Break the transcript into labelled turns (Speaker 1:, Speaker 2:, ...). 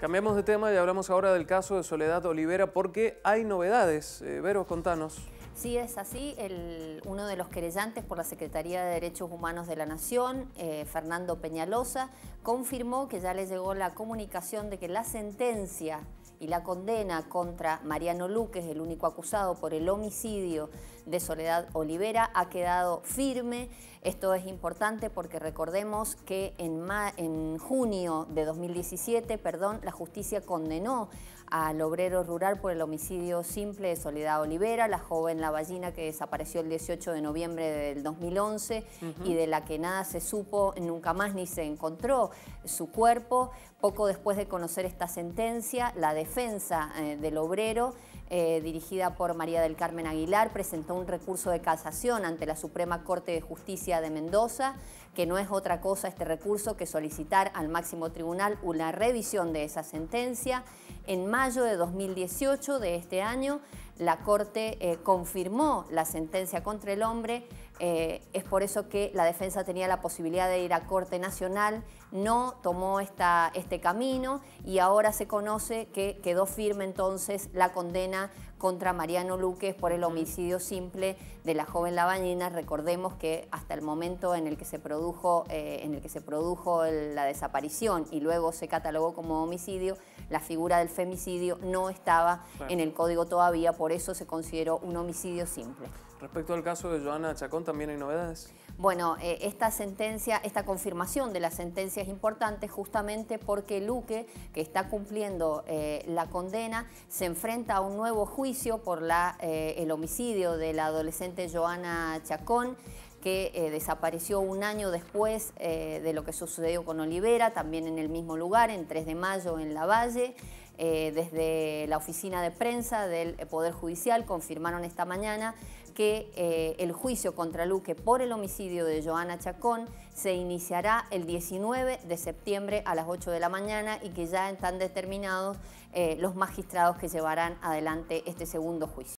Speaker 1: Cambiamos de tema y hablamos ahora del caso de Soledad Olivera porque hay novedades. Eh, Vero, contanos.
Speaker 2: Sí, es así. uno de los querellantes por la Secretaría de Derechos Humanos de la Nación, eh, Fernando Peñalosa, confirmó que ya le llegó la comunicación de que la sentencia y la condena contra Mariano Luque, el único acusado por el homicidio de Soledad Olivera, ha quedado firme. Esto es importante porque recordemos que en, en junio de 2017, perdón, la justicia condenó al obrero rural por el homicidio simple de Soledad Olivera, la joven lavallina que desapareció el 18 de noviembre del 2011 y de la que nada se supo, nunca más ni se encontró su cuerpo. Poco después de conocer esta sentencia, la defensa eh, del obrero eh, dirigida por María del Carmen Aguilar, presentó un recurso de casación ante la Suprema Corte de Justicia de Mendoza, que no es otra cosa este recurso que solicitar al máximo tribunal una revisión de esa sentencia. En mayo de 2018 de este año, la Corte eh, confirmó la sentencia contra el hombre. Eh, es por eso que la defensa tenía la posibilidad de ir a Corte Nacional, no tomó esta, este camino y ahora se conoce que quedó firme entonces la condena contra Mariano Luque por el homicidio simple de la joven Labañina. Recordemos que hasta el momento en el que se produjo, eh, en el que se produjo la desaparición y luego se catalogó como homicidio, la figura del femicidio no estaba en el código todavía, por eso se consideró un homicidio simple.
Speaker 1: Respecto al caso de Joana Chacón, ¿también hay novedades?
Speaker 2: Bueno, eh, esta sentencia, esta confirmación de la sentencia es importante justamente porque Luque, que está cumpliendo eh, la condena, se enfrenta a un nuevo juicio por eh, el homicidio de la adolescente Joana Chacón que desapareció un año después de lo que sucedió con Olivera, también en el mismo lugar, en 3 de mayo en La Valle. Desde la oficina de prensa del Poder Judicial confirmaron esta mañana que eh, el juicio contra Luque por el homicidio de Joana Chacón se iniciará el 19 de septiembre a las 8 de la mañana y que ya están determinados eh, los magistrados que llevarán adelante este segundo juicio.